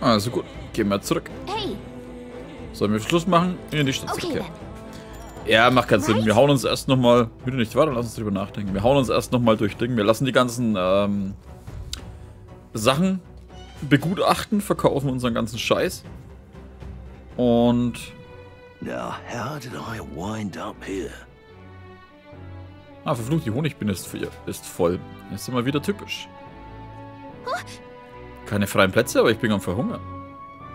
Also gut, gehen wir zurück. Hey, Sollen wir Schluss machen? In die Stadt okay zurückkehren. Ja, macht keinen Sinn. Wir hauen uns erst nochmal. Würde nicht weiter, lass uns drüber nachdenken. Wir hauen uns erst nochmal durch Ding. Wir lassen die ganzen ähm, Sachen begutachten, verkaufen unseren ganzen Scheiß. Und Now, how did I wind up here? Ah, verflucht, die Honigbiene ist, ist voll. Das ist immer wieder typisch. Keine freien Plätze, aber ich bin am Verhungern.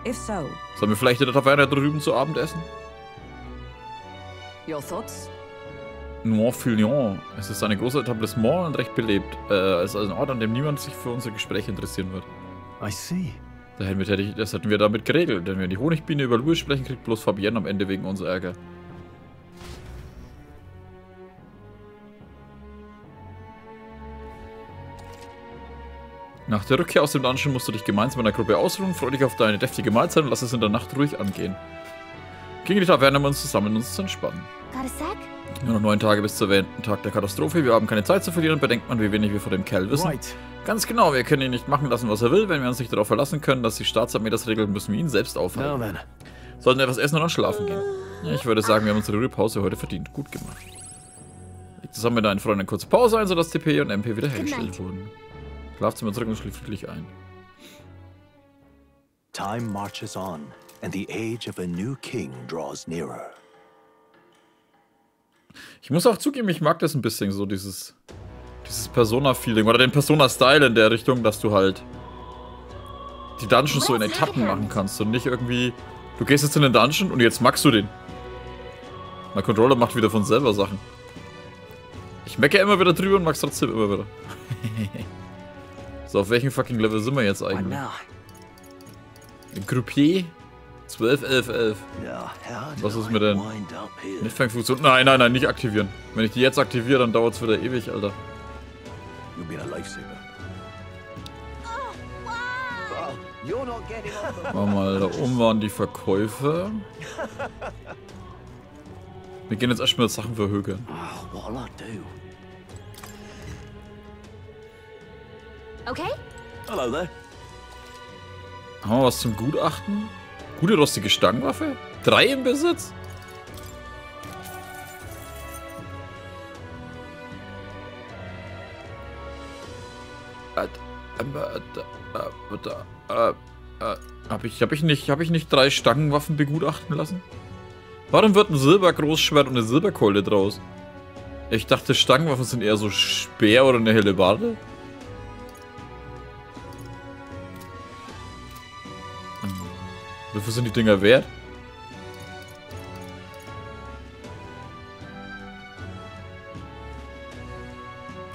If so, Sollen wir vielleicht in der Taverne drüben zu Abend essen? your thoughts? Noir Filion. Es ist ein großes Etablissement und recht belebt. Äh, es ist ein Ort, an dem niemand sich für unser Gespräch interessieren wird. I see. Da hätten wir, hätte ich- das hätten wir damit geregelt. Denn wenn die Honigbiene über Louis sprechen, kriegt bloß Fabienne am Ende wegen uns Ärger. Nach der Rückkehr aus dem Dungeon musst du dich gemeinsam mit einer Gruppe ausruhen, freu dich auf deine deftige Mahlzeit und lass es in der Nacht ruhig angehen. Gegen die Taverne wir uns zusammen, uns zu entspannen. Nur noch neun Tage bis zum erwähnten Tag der Katastrophe. Wir haben keine Zeit zu verlieren. Bedenkt man, wie wenig wir von dem Kerl wissen. Right. Ganz genau, wir können ihn nicht machen lassen, was er will. Wenn wir uns nicht darauf verlassen können, dass die Staatsarmee das regelt, müssen wir ihn selbst aufhalten. then, Sollten wir etwas essen und dann schlafen gehen. Ja, ich würde sagen, wir haben unsere Ruhepause heute verdient. Gut gemacht. Leg zusammen mit deinen Freunden eine kurze Pause ein, sodass TP und MP wieder hergestellt night. wurden. Schlafzimmer zurück und schlief friedlich ein. time marches on, and the age of a new king draws nearer. Ich muss auch zugeben, ich mag das ein bisschen, so dieses, dieses Persona-Feeling oder den Persona-Style in der Richtung, dass du halt die Dungeons so in Etappen machen kannst und nicht irgendwie, du gehst jetzt in den Dungeon und jetzt magst du den. Mein Controller macht wieder von selber Sachen. Ich mecke immer wieder drüber und mag's trotzdem immer wieder. so, auf welchem fucking Level sind wir jetzt eigentlich? Groupier? 12, 11, 11. Now, how did Was ist mit den- wind up here? Nicht Fangfunktion. Nein, nein, nein, nicht aktivieren. Wenn ich die jetzt aktiviere, dann dauert's wieder ewig, Alter. You've been a lifesaver. Wow. Oh, you're not getting off the Machen wir mal, da oben waren die Verkäufe. Wir gehen jetzt erstmal Sachen verhökern. Oh, Okay? Hello there. Haben wir was zum Gutachten? Gute rostige Stangenwaffe? Drei im Besitz? Äh, äh, äh, äh, äh, äh, Hab ich, hab ich nicht, hab ich nicht drei Stangenwaffen begutachten lassen? Warum wird ein Silbergroßschwert und eine Silberkeule draus? Ich dachte, Stangenwaffen sind eher so Speer oder eine Hellebarde. Viel sind die Dinger wert?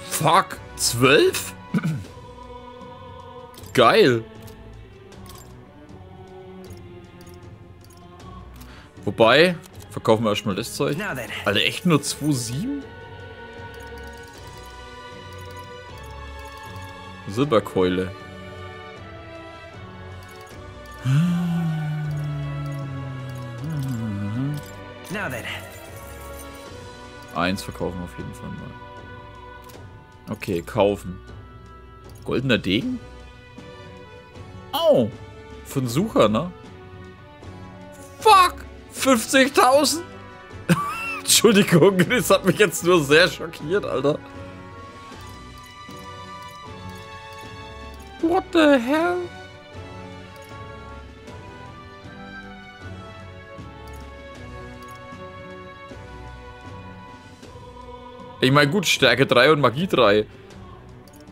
Fuck, zwölf? Geil. Wobei, verkaufen wir erstmal das Zeug. Alter, echt nur 2,7? Silberkeule. Eins verkaufen auf jeden Fall mal. Okay, kaufen. Goldener Degen? Oh! Für einen Sucher, ne? Fuck! 50.000? Entschuldigung, das hat mich jetzt nur sehr schockiert, Alter. What the hell? Ich meine, gut, Stärke 3 und Magie 3.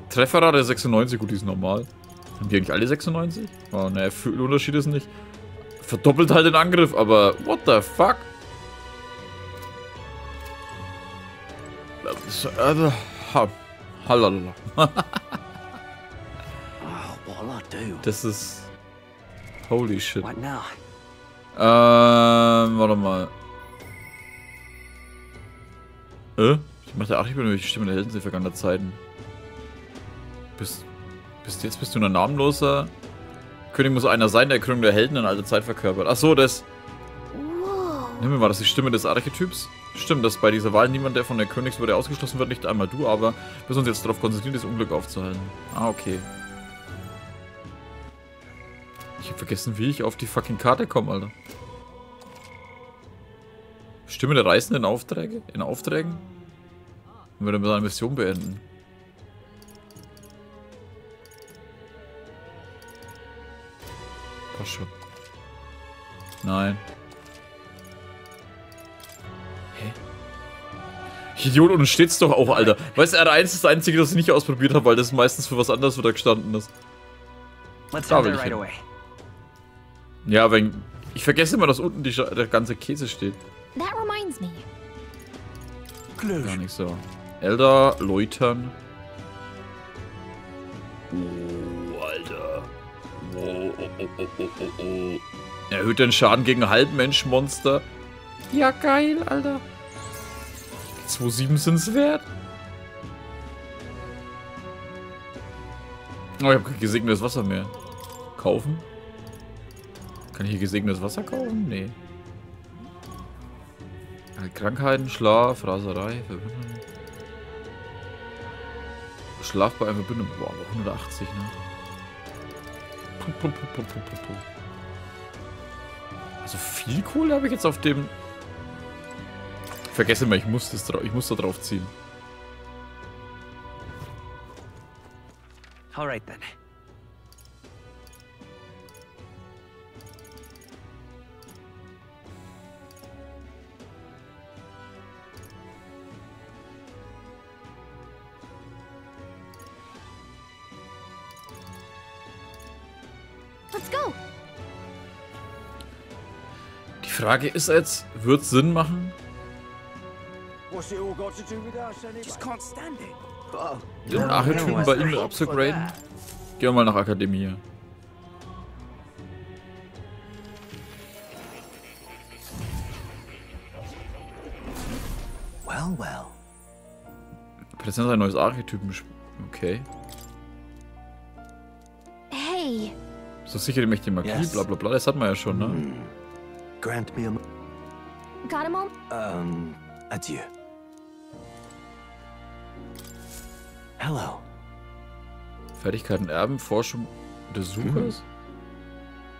Trefferrate 96, gut, die ist normal. Haben die eigentlich alle 96? Oh, ne, viel Unterschied ist nicht. Verdoppelt halt den Angriff, aber what the fuck? Das ist, ha, halala. Das ist. Holy shit. Ähm, warte mal. Äh? Ich mache der Archibald die Stimme der Helden sind vergangener Zeiten. Bist, bist jetzt bist du ein namenloser. König muss einer sein, der Krönung der Helden in alte Zeit verkörpert. Ach so, das. Nimm mir war das die Stimme des Archetyps? Stimmt, dass bei dieser Wahl niemand, der von der Königswürde ausgeschlossen wird, nicht einmal du, aber wir müssen uns jetzt darauf konzentrieren, das Unglück aufzuhalten. Ah, okay. Ich hab vergessen, wie ich auf die fucking Karte komme, Alter. Stimme der Reisenden in Aufträge? In Aufträgen? Und wir dann mit einer Mission beenden. Passt schon. Nein. Hä? Idiot, und steht's doch auch, Alter. Weißt du, R1 ist das einzige, das ich nicht ausprobiert habe, weil das meistens für was anderes wieder gestanden ist. Let's Da will ich right hin. Ja, wenn. Ich vergesse immer, dass unten die, der ganze Käse steht. That reminds me. Gar nicht so. Elder, läutern. Oh, Alter. Oh, oh, oh, oh, oh, oh, oh. Erhöht den Schaden gegen Halbmenschmonster. Ja, geil, Alter. 2,7 sind's wert. Oh, ich habe kein gesegnetes Wasser mehr. Kaufen? Kann ich hier gesegnetes Wasser kaufen? Nee. Krankheiten, Schlaf, Raserei, Verbindung. Schlaf bei einem Verbindung. Boah, aber 180, ne? Puh, puh, puh. Also viel Kohle habe ich jetzt auf dem. Vergesse mal, ich muss, das ich muss da drauf ziehen. All right then. Let's go. Die Frage ist jetzt, wird Sinn machen, den Archetypen bei ihm abzugraden? Gehen wir mal nach Akademie. Well, well. Präsent ein neues Archetypen. Okay. So sicher die mächtige Magie, Yes. bla bla bla. Das hatten wir ja schon, ne? Hmm. Grant me a. got a moment? Um, adieu. Hello. Fertigkeiten erben, Forschung des Suchers.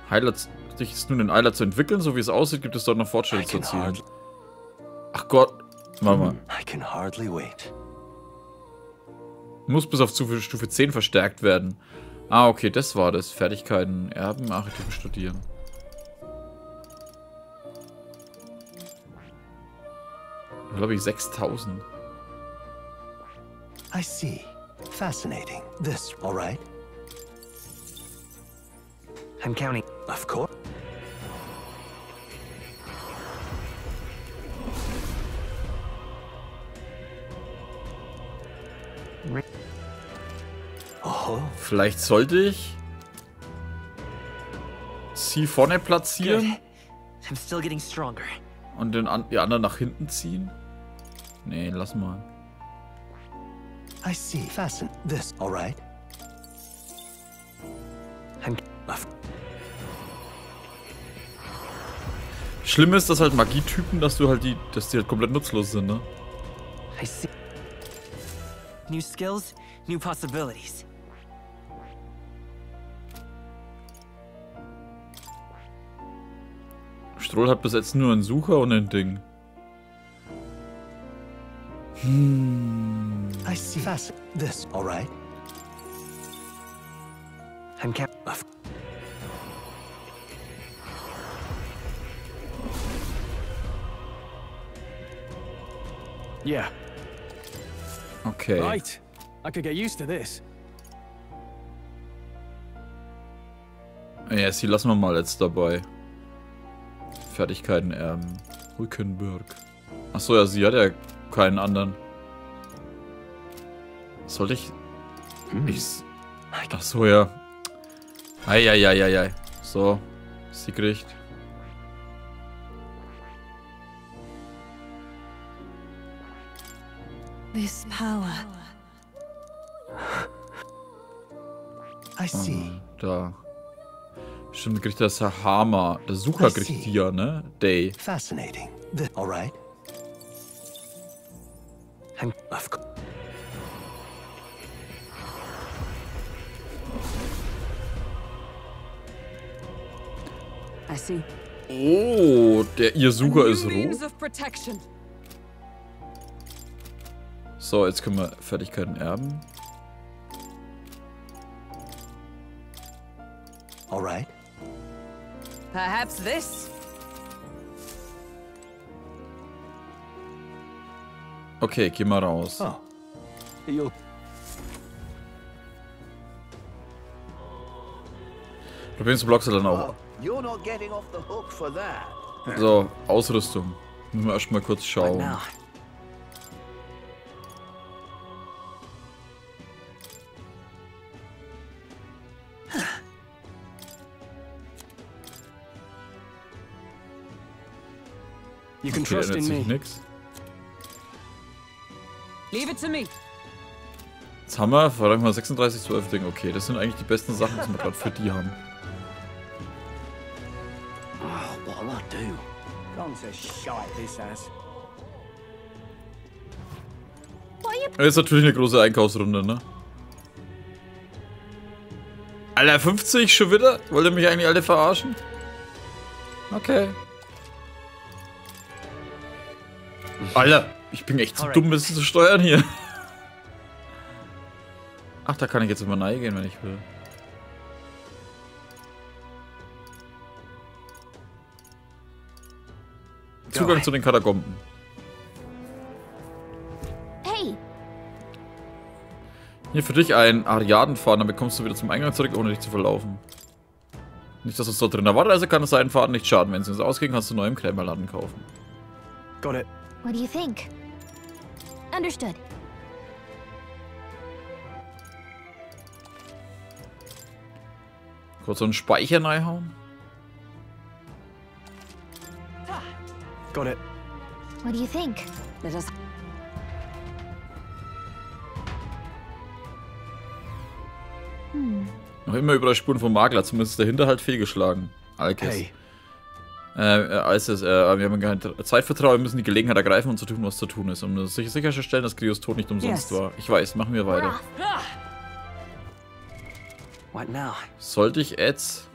Heiler, dich ist nun in Eiler zu entwickeln, so wie es aussieht, gibt es dort noch Fortschritte zu erzielen. Ach Gott. Warte mal. I can hardly wait. Muss bis auf Stufe Stufe 10 verstärkt werden. Ah, okay, das war das. Fertigkeiten erben, Archetypen studieren. Glaube ich 6000. I see. Fascinating. This, all right? I'm counting. Of course. Vielleicht sollte ich sie vorne platzieren I'm still getting stronger. und den an die anderen nach hinten ziehen. Nee, lass mal. I see. Fasten. This, all right? Schlimm ist, dass halt Magietypen, dass du halt die, dass die halt komplett nutzlos sind, ne? I see. New skills, new possibilities. Strohl hat bis jetzt nur einen Sucher und ein Ding. Hm. I see. Fasten. This, all right? I'm. Of yeah. Okay. Right. I could get used to this. Ja, sie lassen wir mal jetzt dabei. Fertigkeiten erben. Rückenburg. Achso, ja, sie hat ja keinen anderen. Sollte ich. Hmm. Ich. Achso, ja. Eieieiei. So. Sie kriegt. This power. I see. Da. Stimmt, kriegt der Sahama. Der Sucher kriegt ja, ne? Day. Fascinating. This, all right? I'm Of course. I see. Oh, der ihr Sucher ist rot. So, jetzt können wir Fertigkeiten erben. All right. Perhaps this? Okay, geh mal raus. Oh. You'll Probieren du blockst du dann auch. Oh. So, Ausrüstung. Müssen wir erstmal kurz schauen. You can Okay, trust in sich me. nix. Leave it to me. Jetzt haben wir, verdammt mal 36, 12 Dinge. Okay, das sind eigentlich die besten Sachen, die wir gerade für die haben. Oh, what'll I do? Gone to shite, this are you Das ist natürlich eine große Einkaufsrunde, ne? Alter, 50 schon wieder? Wollt ihr mich eigentlich alle verarschen? Okay. Alter, ich bin echt zu Alright. dumm, das zu steuern hier. Ach, da kann ich jetzt immer nahe gehen, wenn ich will. Zugang zu den Katakomben. Hey, Hier für dich ein Ariadenfaden, damit kommst du wieder zum Eingang zurück, ohne dich zu verlaufen. Nicht, dass uns dort drin erwartet, also kann es seinen Faden nicht schaden. Wenn sie uns ausgehen, kannst du neu im Krämerladen kaufen. Got it. What do you think? Understood. Kurz so einen Speicher reinhauen. Got it. What do you think? Let us. Hmm. Noch immer überall Spuren vom Makler, zumindest der Hinterhalt fehlgeschlagen. Alkes. Hey, Äh, äh, Alces, äh, wir haben kein Zeitvertrauen, wir müssen die Gelegenheit ergreifen und zu tun, was zu tun ist, um sicher- sicherzustellen, dass Krios Tod nicht umsonst Yes. war. Ich weiß, machen wir weiter. now? Sollte ich jetzt...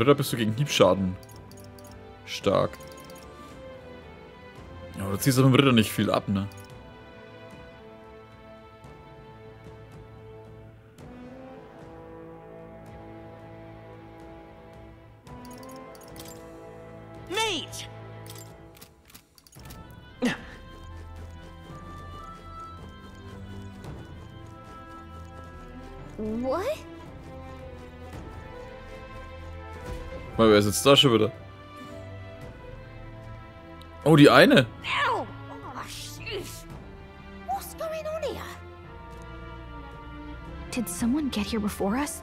Ritter bist du gegen Hiebschaden stark. Ja, aber du ziehst aber im Ritter nicht viel ab, ne? Mate! What? Weil wer ist jetzt da schon wieder? Oh, die eine. Oh? Did someone get here before us?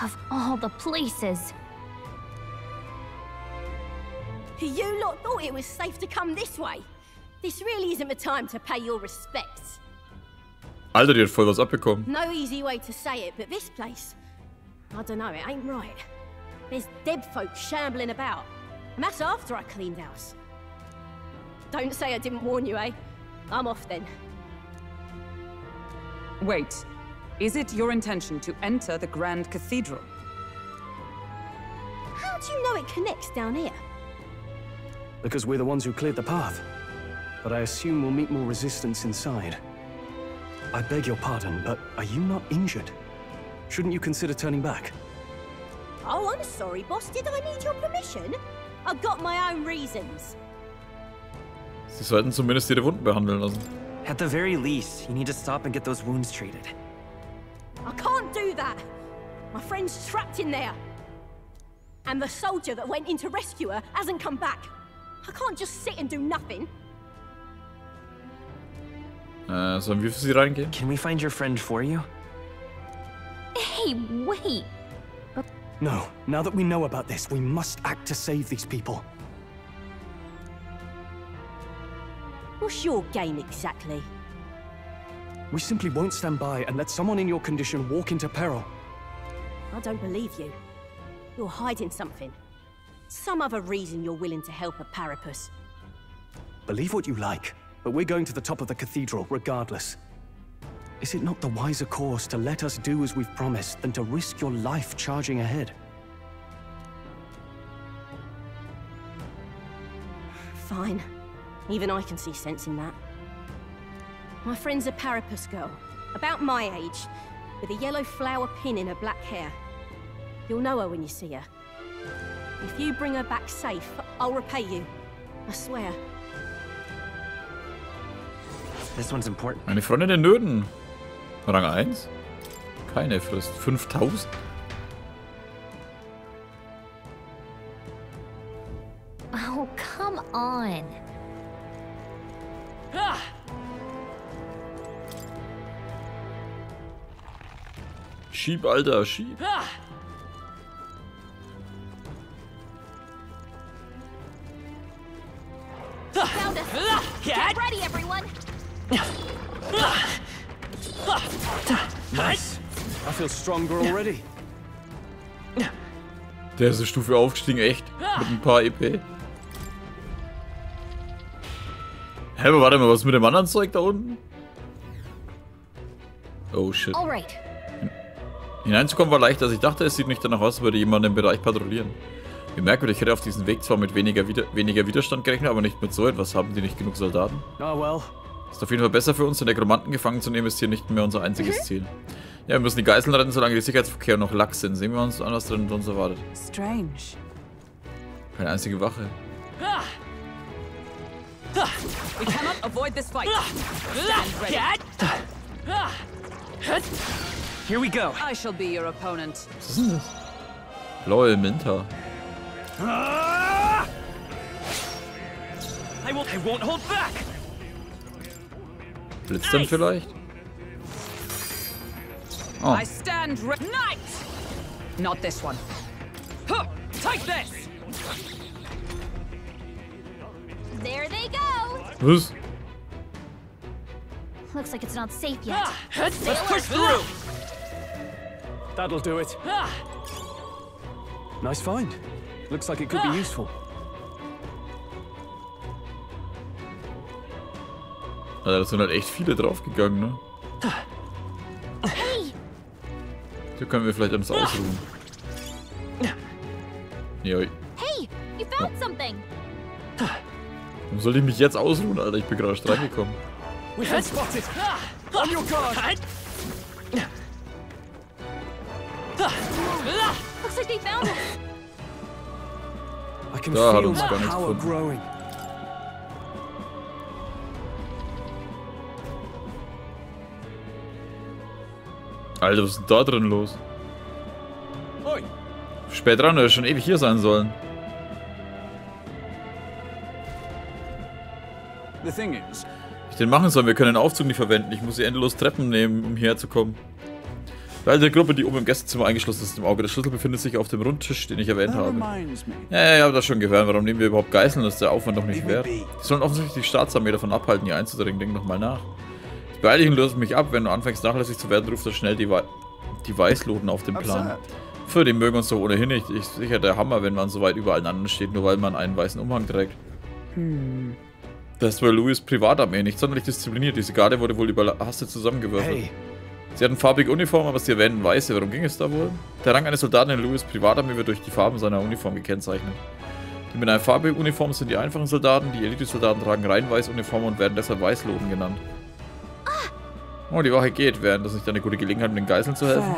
Of all the places. You lot thought it was safe to come this way. This really isn't the time to pay your respects. Alter, die hat voll was abbekommen. No easy way to say it, but this place, I don't know, it ain't right. There's dead folk shambling about. And that's after I cleaned house. Don't say I didn't warn you, eh? I'm off then. Wait. Is it your intention to enter the Grand Cathedral? How do you know it connects down here? Because we're the ones who cleared the path. But I assume we'll meet more resistance inside. I beg your pardon, but are you not injured? Shouldn't you consider turning back? Oh, I'm sorry, boss. Did I need your permission? I've got my own reasons. Sie sollten zumindest ihre Wunden behandeln lassen. At the very least, you need to stop and get those wounds treated. I can't do that. My friend's trapped in there. And the soldier that went in to rescue her hasn't come back. I can't just sit and do nothing. Äh, sollen wir für sie reingehen? Can we find your friend for you? Hey, wait! No. Now that we know about this, we must act to save these people. What's your game exactly? We simply won't stand by and let someone in your condition walk into peril. I don't believe you. You're hiding something. Some other reason you're willing to help a Parapus. Believe what you like, but we're going to the top of the cathedral regardless. Is it not the wiser course to let us do as we've promised than to risk your life charging ahead? Fine. Even I can see sense in that. My friend's a Parapus girl, about my age, with a yellow flower pin in her black hair. You'll know her when you see her. If you bring her back safe, I'll repay you. I swear. This one's important. Meine Freundin in Nöten. Rang 1? Keine Frist. 5000? Oh, come on. Schieb, Alter, schieb. I feel stronger already. Der ist eine Stufe aufgestiegen, echt. Mit ein paar EP. Hä, aber warte mal, was ist mit dem anderen Zeug da unten? Oh shit. All right. Hineinzukommen war leichter als ich dachte. Es sieht nicht danach aus, als würde jemand im Bereich patrouillieren. Wie merkwürdig, ich hätte auf diesem Weg zwar mit weniger, Wider weniger Widerstand gerechnet, aber nicht mit so etwas. Haben die nicht genug Soldaten? Oh well. Ist auf jeden Fall besser für uns, den Nekromanten gefangen zu nehmen, ist hier nicht mehr unser einziges Ziel. Ja, wir müssen die Geiseln retten, solange die Sicherheitsverkehr noch lax sind. Sehen wir uns an, was drin uns erwartet. Strange. Keine einzige Wache. We cannot avoid this fight. Stand ready. Here we go. I shall be your opponent. Was ist denn das? Blaue Minter. I won't hold back. Blitzt dann vielleicht? Oh, I stand ready. Knight! Not this one. Huh, Take this! There they go. was? Looks like it's not safe yet. Ah, let's push through. That'll do it. Ah. Nice find. Looks like it could be ah. useful. Alter, da sind halt echt viele draufgegangen, ne? Hey, Hier können wir vielleicht uns ausruhen. Ja, hey, you found something. warum soll ich mich jetzt ausruhen, Alter? Ich bin gerade erst reingekommen. We've been spotted. On your guard. Looks like they found us. I can Da hat feel uns gar nichts gefunden. Alter, was ist denn da drin los? Oi. Spät dran, hätte schon ewig hier sein sollen. The thing is, Ich den machen soll, wir können den Aufzug nicht verwenden. Ich muss hier endlos Treppen nehmen, um hierher zu kommen. Die alte Gruppe, die oben im Gästezimmer eingeschlossen ist im Auge. Der Schlüssel befindet sich auf dem Rundtisch, den ich erwähnt habe. Ja, ja, ich habe das schon gehört. Warum nehmen wir überhaupt Geiseln? Das ist der Aufwand doch nicht wert. Die be. sollen offensichtlich die Staatsarmee davon abhalten, hier einzudringen. Denk doch mal nach. Ich beeile dich und löse mich ab. Wenn du anfängst nachlässig zu werden, ruft er schnell die, Wei die Weißloten auf den Plan. Für die mögen uns doch ohnehin nicht. Ich sicher der Hammer, wenn man so weit über allen anderen steht, nur weil man einen weißen Umhang trägt. Das ist wohl Louis Privatarmee, nicht sonderlich diszipliniert. Diese Garde wurde wohl überhastet zusammengewürfelt. Hey, Sie hatten farbige Uniform, aber sie erwähnten weiße. Worum ging es da wohl? Der Rang eines Soldaten in Louis Privatarmee wird durch die Farben seiner Uniform gekennzeichnet. Die mit einer farbigen Uniform sind die einfachen Soldaten, die Elite-Soldaten tragen rein weiße Uniformen und werden deshalb Weißloten genannt. Oh, die Wache geht. Wäre das nicht eine gute Gelegenheit, um den Geiseln zu helfen?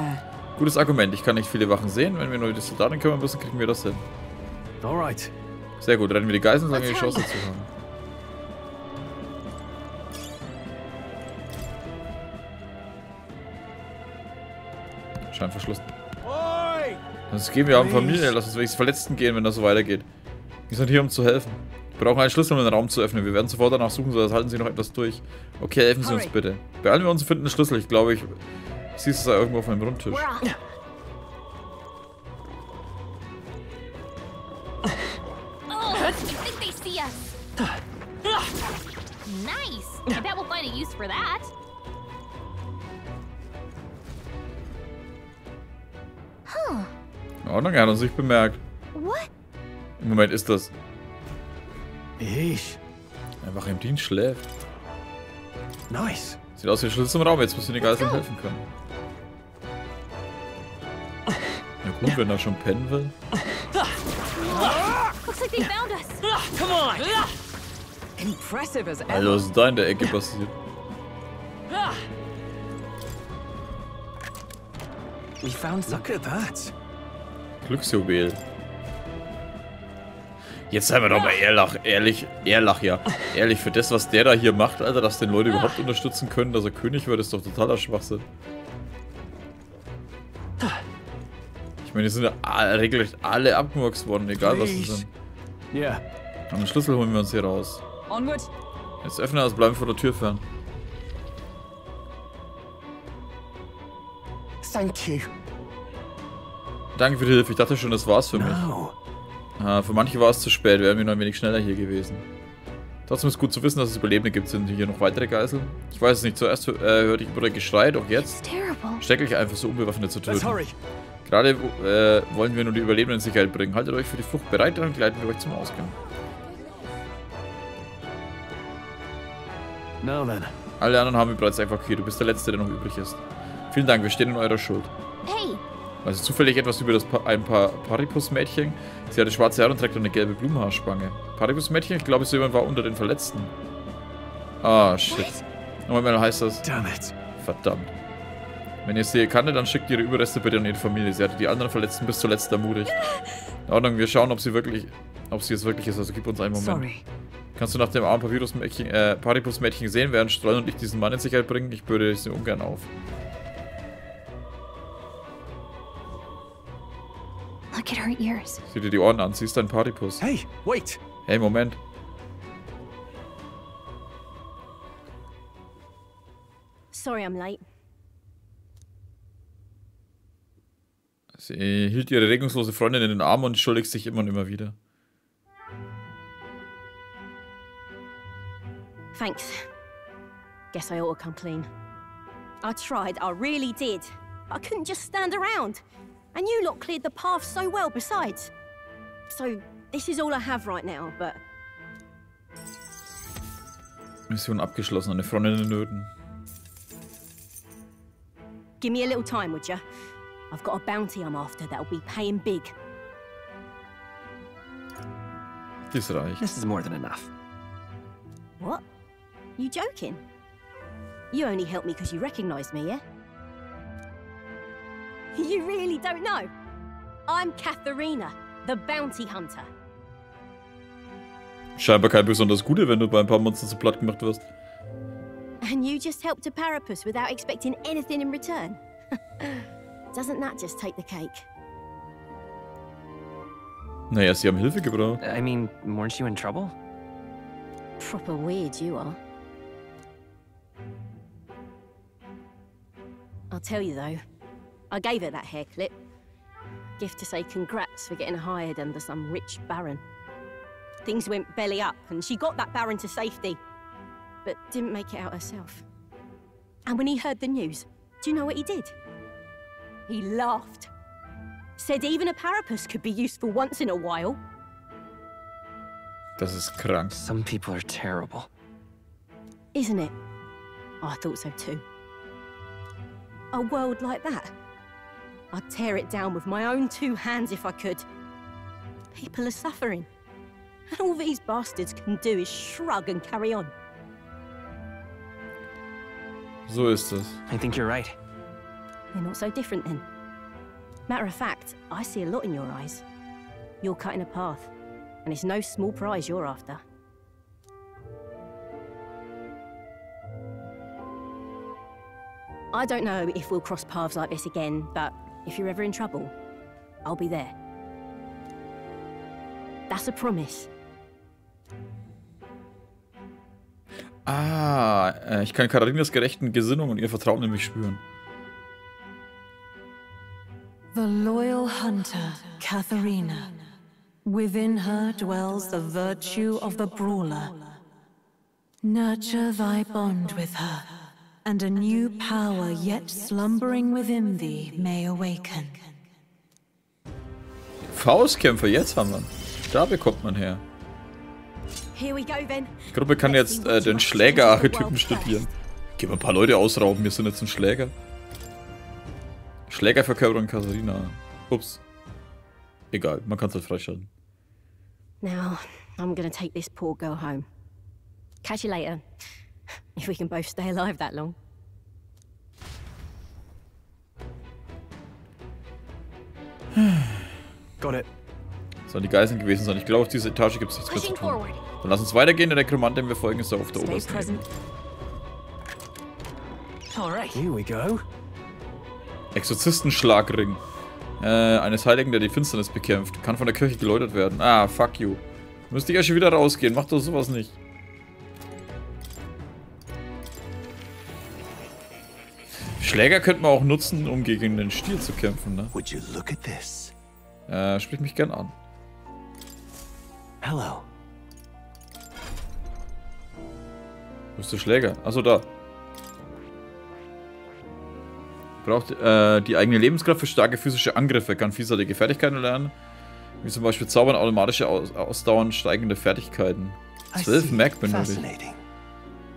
Gutes Argument. Ich kann nicht viele Wachen sehen. Wenn wir nur die Soldaten kümmern müssen, kriegen wir das hin. alright. Sehr gut. Rennen wir die Geiseln, solange wir die Chance dazu haben. Schein verschlossen. Das gehen wir haben Familie. Lass uns wenigstens Verletzten gehen, wenn das so weitergeht. Wir sind hier, um zu helfen brauchen einen Schlüssel, um den Raum zu öffnen. Wir werden sofort danach suchen, sodass halten Sie noch etwas durch. Okay, helfen Sie uns bitte. Beeilen wir uns und finden den Schlüssel. Ich glaube, ich siehst es da irgendwo auf meinem Rundtisch. In Ordnung, er hat uns nicht bemerkt. Im Moment ist das Yeesh. Einfach im Dienst schläft. Nice. Sieht aus wie ein Schlüssel zum Raum, jetzt müssen wir den Geiseln helfen können. Ja gut, wenn er schon pennen will. Also was ist da in der Ecke passiert? We found Look at that. Glücksjuwel. Jetzt seien wir doch mal ehrlich, ehrlich, ehrlich, ja. Ehrlich, für das, was der da hier macht, Alter, dass den Leute überhaupt unterstützen können, dass er König wird, ist doch totaler Schwachsinn. Ich meine, die sind ja alle, regelrecht alle abgemurkst worden, egal was sie sind. Yeah. Und den Schlüssel holen wir uns hier raus. Jetzt öffnen wir das, bleiben vor der Tür fern. Thank you. Danke für die Hilfe, ich dachte schon, das war's für mich. No. Ah, für manche war es zu spät, wären wir noch ein wenig schneller hier gewesen. Trotzdem ist gut zu wissen, dass es Überlebende gibt. Sind hier noch weitere Geiseln? Ich weiß es nicht. Zuerst äh, hörte ich Bruder Geschrei, doch jetzt schrecklich einfach so unbewaffnet zu töten. Gerade äh, wollen wir nur die Überlebenden in Sicherheit bringen. Haltet euch für die Flucht bereit, dann gleiten wir euch zum Ausgang. Alle anderen haben wir bereits evakuiert. Du bist der Letzte, der noch übrig ist. Vielen Dank, wir stehen in eurer Schuld. Hey, Du zufällig etwas über das pa ein paar Paripus-Mädchen? Sie hatte schwarze Haare und trägt eine gelbe Blumenhaarspange. Paripus-Mädchen? Ich glaube, jemand war unter den Verletzten. Ah, shit. Moment, heißt das? Damn it. Verdammt. Wenn ihr sie kanntet, dann schickt ihre Überreste bitte an ihre Familie. Sie hatte die anderen Verletzten bis zuletzt ermutigt. In Ordnung, wir schauen, ob sie wirklich, ob sie es wirklich ist. Also gib uns einen Moment. Sorry. Kannst du nach dem armen Papyrus-Mädchen, äh, Paripus-Mädchen sehen, während Stroll und ich diesen Mann in Sicherheit bringen? Ich bürde sie ungern auf. Look at her ears. Sieh dir die Ohren an, sie ist ein Paripus. Hey, wait. Hey, Moment. Sorry I'm late. Sie hielt ihre regungslose Freundin in den Arm und entschuldigt sich immer und immer wieder. Thanks. Guess I ought to come clean. I tried, I really did. I couldn't just stand around. And you lot cleared the path so well besides. So, this is all I have right now, but Mission abgeschlossen, eine Freundin in Nöten. give me a little time, would ya? I've got a bounty I'm after that'll be paying big. Dies reicht. This is more than enough. What? You joking? You only helped me because you recognized me, yeah? You really don't know? I'm Katharina, the bounty hunter. Scheinbar kein besonders gute, wenn du bei ein paar Monstern zu platt gemacht wirst. And you just helped a Parapus without expecting anything in return? Doesn't that just take the cake? Naja, sie haben Hilfe gebraucht. Uh, I mean, weren't you in trouble? Proper weird you are. I'll tell you though, I gave her that hair clip. Gift to say congrats for getting hired under some rich baron. Things went belly up and she got that baron to safety, but didn't make it out herself. And when he heard the news, do you know what he did? He laughed. Said even a parapus could be useful once in a while. Das ist krank. Some people are terrible. Isn't it? I thought so too. A world like that. I'd tear it down with my own two hands if I could. People are suffering. And all these bastards can do is shrug and carry on. So ist es. I think you're right. They're not so different then. Matter of fact, I see a lot in your eyes. You're cutting a path, and it's no small prize you're after. I don't know if we'll cross paths like this again, but if you're ever in trouble, I'll be there. That's a promise. Ah, äh, ich kann Katharinas gerechten Gesinnung und ihr Vertrauen in mich spüren. The loyal hunter, Katharina. Within her dwells the virtue of the brawler. Nurture thy bond with her, and a new power yet slumbering within thee may awaken. Faustkämpfer, jetzt haben wir ihn. Da bekommt man her. Here we go then. Die Gruppe kann jetzt äh, den Schlägerarchetypen studieren. Gehen wir ein paar Leute ausrauben, wir sind jetzt ein Schläger. Schlägerverkörperung Katharina. Ups. Egal, man kann es halt freischalten. Now, I'm gonna take this poor girl home. Catch you later. If we can both stay alive that long. Got it. Sollen die Geiseln gewesen sein. Ich glaube, auf dieser Etage gibt es nichts mehr zu tun. Dann lass uns weitergehen. Der Nekromant, dem wir folgen, ist da auf der obersten Ebene. present. All right. Here we go. Exorzistenschlagring. Äh, eines Heiligen, der die Finsternis bekämpft. Kann von der Kirche geläutert werden. Ah, fuck you. Müsste ich ja schon wieder rausgehen. Mach doch sowas nicht. Schläger könnte man auch nutzen, um gegen den Stier zu kämpfen, ne? Would you look at this? Äh, sprich mich gern an. Hello. Wo ist der Schläger? Achso, da. Braucht äh, die eigene Lebenskraft für starke physische Angriffe, kann vielseitige Fertigkeiten lernen. Wie zum Beispiel Zaubern, automatische Aus Ausdauern, steigende Fertigkeiten. I 12 see. Mac benötigt.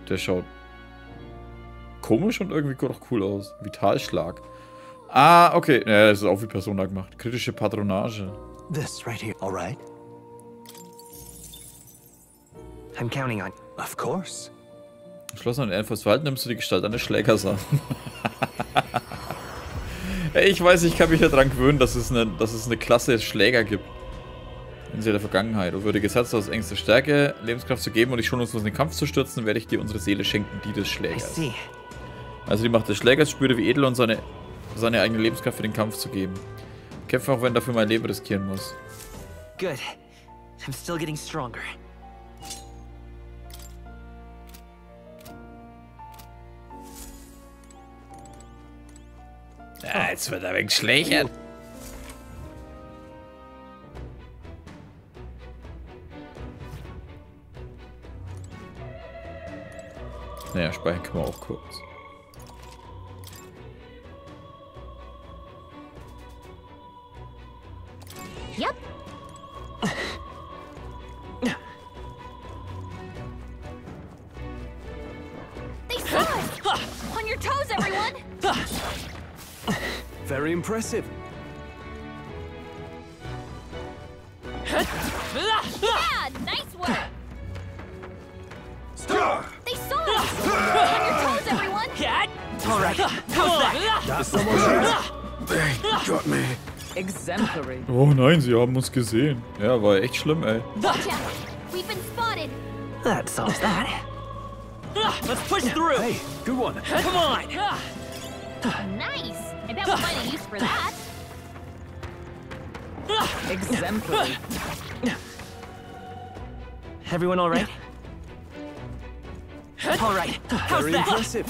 Der schaut komisch und irgendwie doch cool aus. Vitalschlag. Ah, okay. Ja, das ist auch wie Persona gemacht. Kritische Patronage. This right here. All right. I'm counting on. Of course. Schloss an einfaches Verhalten nimmst du die Gestalt eines Schlägers an. Ich weiß, ich kann mich ja dran gewöhnen, dass es eine, dass es eine Klasse Schläger gibt. In der Vergangenheit. Und würde gesetzt aus engster Stärke, Lebenskraft zu geben und dich schonungslos in den Kampf zu stürzen, werde ich dir unsere Seele schenken, die des I Schlägers. see. Also die Macht des Schlägers spüre wie edel und seine, seine eigene Lebenskraft für den Kampf zu geben. Kämpfe auch, wenn dafür mein Leben riskieren muss. Good. I'm still getting stronger. Ja, jetzt wird er wegen Schlägern. Naja, speichern können wir auch kurz. Impressive. Yeah, nice work! They saw us! On your toes, everyone! All right. How's that? That's someone's Got me. Exemplary. Oh nein, sie haben uns gesehen. Ja, war echt schlimm, ey. We've been spotted! That solves that. Let's push through. Hey, good one. Come on. Nice! I bet we'll find a use for that. Exemplary. Everyone all right? All right. How's Very that? impressive.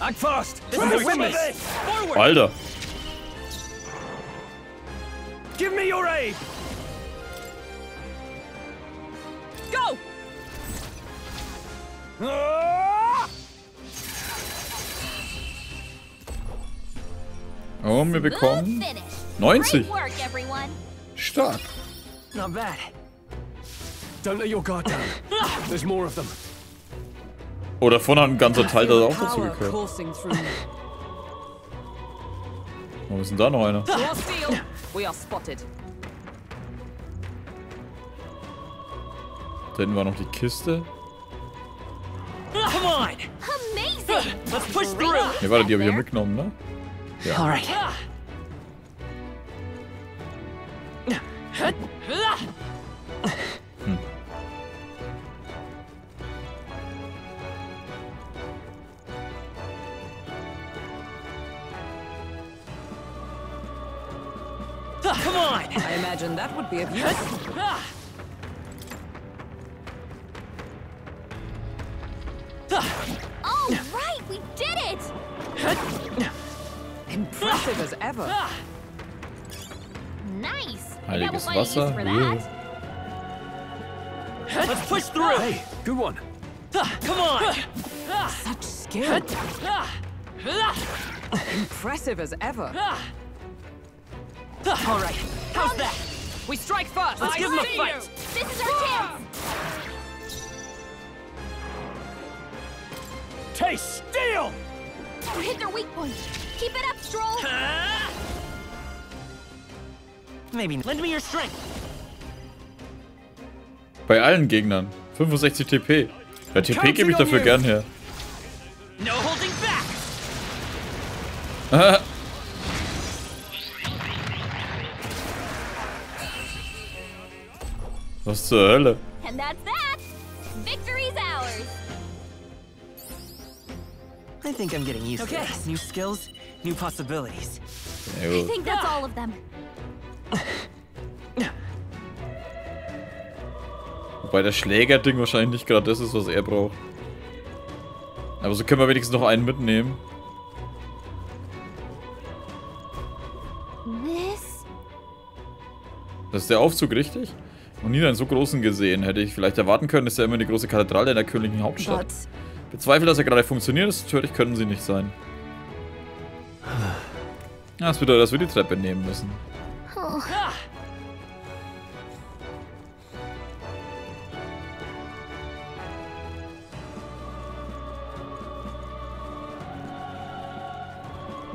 Act fast. This is Wimmy. Forward. Alter. Give me your aid. Go! Ah! Und wir bekommen finish! 90. Great work, everyone! Stark. Not bad. Don't let your guard down. There's more of them. Oder vorne hat ein ganzer Teil da auch dazu gehört. Wo ist denn da noch einer? Raw steel. We are spotted. Da hinten war noch die Kiste. Come on. Amazing! Let's push Great through. work Ne, warte, die habe ich ja mitgenommen, ne? All right. Hmm. Come on. I imagine that would be of use. Impressive as ever. Ah. Nice! I bet we'll Heiliges find a use Wasser. for Yeah. that. Let's push through. Hey, good one. Ah, come on. Ah. Such skill. Impressive as ever. All right. How's that? We strike first! Let's I give him a fight. you. This is our chance! Taste steel! Don't hit their weak point! Keep it up, Ah! Maybe lend me your strength. Bei allen Gegnern. 65 TP. Ja, TP gebe ich dafür gern her. No holding back. Was zur Hölle? And that's that! Victory's ours! I think I'm getting used Okay. to this. New skills, new possibilities. I think that's all of them. Wobei das Schlägerding wahrscheinlich nicht gerade das ist, was er braucht. Aber so können wir wenigstens noch einen mitnehmen. Das ist der Aufzug, richtig? Noch nie einen so großen gesehen. Hätte ich vielleicht erwarten können, ist ja immer die große Kathedrale in der königlichen Hauptstadt. Bezweifle, dass er gerade funktioniert, das natürlich können sie nicht sein. Ja, das bedeutet, dass wir die Treppe nehmen müssen. Oh,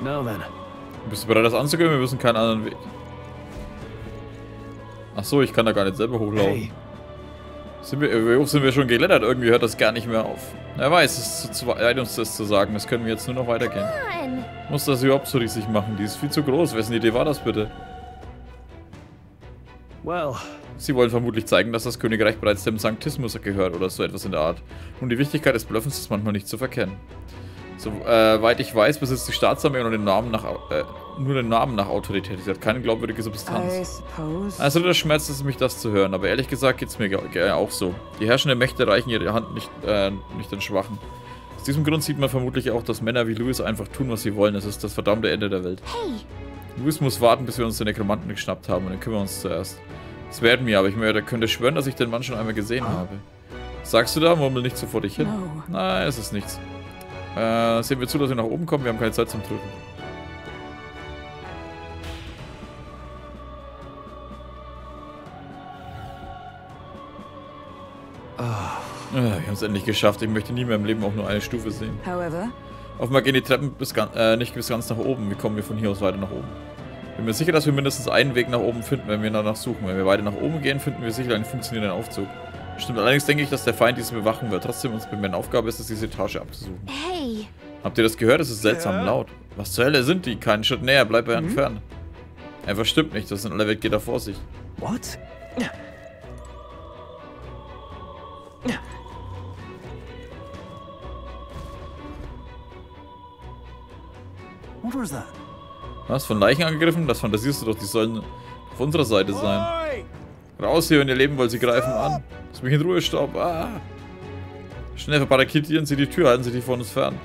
Now then. Bist du bereit, das anzugehen? Wir müssen keinen anderen Weg. Ach so, ich kann da gar nicht selber hochlaufen. Hey, Sind wir, wie hoch sind wir schon geklettert? Irgendwie hört das gar nicht mehr auf. Wer weiß, es ist zu weit, uns das zu sagen. Das können wir jetzt nur noch weitergehen. on! Muss das überhaupt so riesig machen? Die ist viel zu groß. Wessen Idee war das bitte? well, Sie wollen vermutlich zeigen, dass das Königreich bereits dem Sanktismus gehört oder so etwas in der Art. Nun, die Wichtigkeit des Bluffens ist manchmal nicht zu verkennen. Soweit ich weiß, besitzt die Staatsarmee nur den Namen nach, äh, nur den Namen nach Autorität. Sie hat keine glaubwürdige Substanz. Also das schmerzt es mich, das zu hören, aber ehrlich gesagt geht es mir auch so. Die herrschenden Mächte reichen ihre Hand nicht, äh, nicht den Schwachen. Aus diesem Grund sieht man vermutlich auch, dass Männer wie Louis einfach tun, was sie wollen. Es ist das verdammte Ende der Welt. Hey! Louis muss warten, bis wir uns den Nekromanten geschnappt haben und dann kümmern wir uns zuerst. Das werden wir, aber ich möchte, könnte schwören, dass ich den Mann schon einmal gesehen habe. Sagst du da? Murmel nicht so vor dich hin. No. Nein, es ist nichts. Äh, sehen wir zu, dass wir nach oben kommen. Wir haben keine Zeit zum Drücken. Ah, wir haben es endlich geschafft. Ich möchte nie mehr im Leben auch nur eine Stufe sehen. However, Offenbar gehen die Treppen bis gan äh, nicht bis ganz nach oben. Wie kommen wir von hier aus weiter nach oben? Bin mir sicher, dass wir mindestens einen Weg nach oben finden, wenn wir danach suchen. Wenn wir weiter nach oben gehen, finden wir sicher einen funktionierenden Aufzug. Stimmt, allerdings denke ich, dass der Feind diese bewachen wird. Trotzdem, unsere primäre Aufgabe ist es, diese Etage abzusuchen. Hey! Habt ihr das gehört? Es ist seltsam laut. Was zur Hölle sind die? Keinen Schritt näher, bleib bei entfernt. Einfach stimmt nicht, das in aller Welt geht da Vorsicht. what? Was von Leichen angegriffen? Das fantasierst du doch, die sollen auf unserer Seite sein. Raus hier, wenn ihr leben wollt, sie greifen an. Lass mich in Ruhe, Staub. Ah. Schnell verbarrikadieren sie die Tür, halten sie die von uns fern.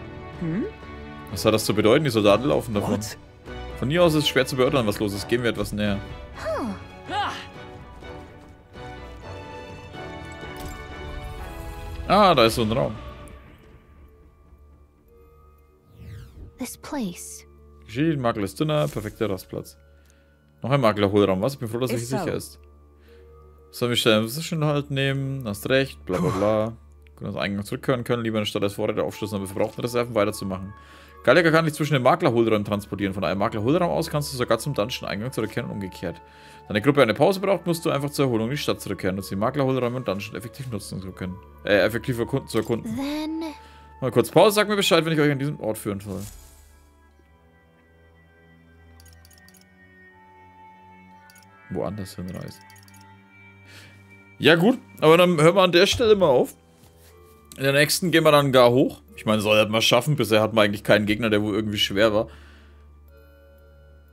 Was hat das zu bedeuten? Die Soldaten laufen davon. What? Von hier aus ist es schwer zu beurteilen, was los ist. Gehen wir etwas näher. Ah! Ah, da ist so ein Raum. This place. Geschieht, Makler ist dünner, perfekter Rastplatz. Noch ein Maklerhohlraum, was? Ich bin froh, dass ich so. sicher ist. Sollen wir schnell einen Zwischenhalt nehmen? Hast recht, bla bla bla. Können uns Eingang zurückkehren können, lieber anstatt als Vorräte aufschlüsseln, aber wir verbrauchten Reserven weiterzumachen. Gallagher kann dich zwischen den Maklerhohlräumen transportieren. Von einem Maklerhohlraum aus kannst du sogar zum Dungeon-Eingang zurückkehren und umgekehrt. Wenn eine Gruppe eine Pause braucht, musst du einfach zur Erholung in die Stadt zurückkehren und die Maklerhohlräume und Dungeon effektiv nutzen zu können. Äh, effektiv erkunden, zu erkunden. Then. Mal kurz Pause, sag mir Bescheid, wenn ich euch an diesem Ort führen soll. Woanders hinreisen. Ja gut, aber dann hören wir an der Stelle mal auf. In der nächsten gehen wir dann gar hoch. Ich meine, soll er mal schaffen. Bisher hatten wir eigentlich keinen Gegner, der wohl irgendwie schwer war.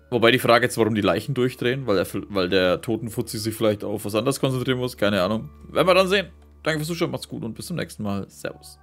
Wobei die Frage jetzt, warum die Leichen durchdrehen, weil, er, weil der Totenfuzzi sich vielleicht auf was anderes konzentrieren muss. Keine Ahnung. Werden wir dann sehen. Danke fürs Zuschauen, macht's gut und bis zum nächsten Mal. Servus.